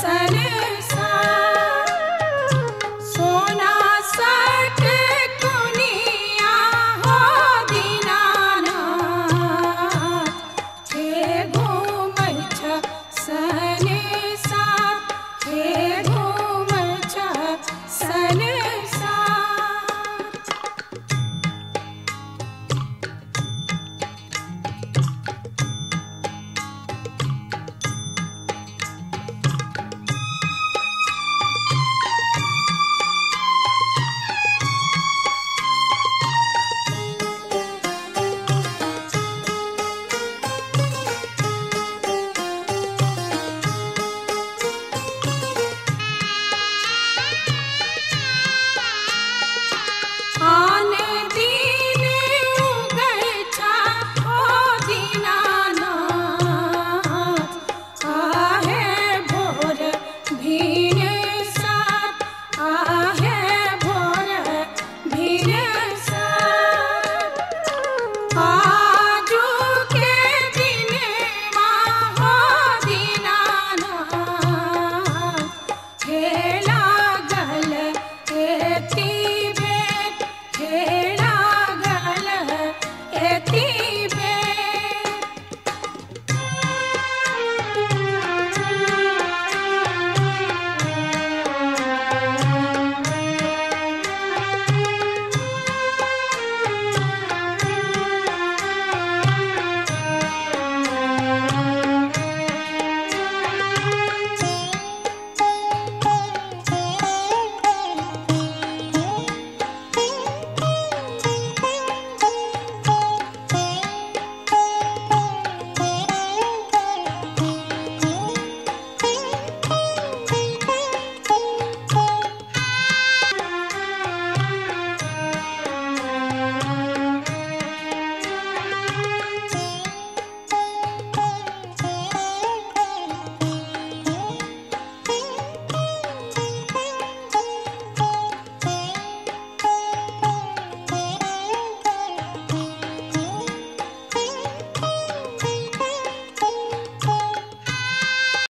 Salut Ah